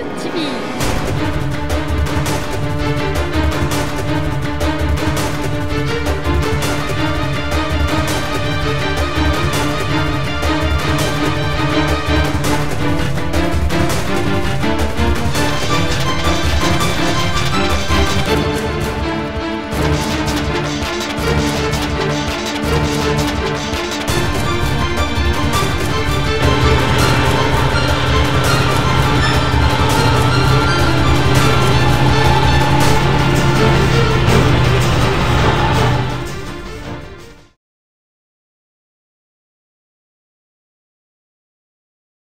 저 TV